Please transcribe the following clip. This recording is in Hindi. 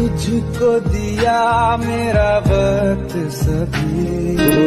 तुझको दिया मेरा वक्त सभी।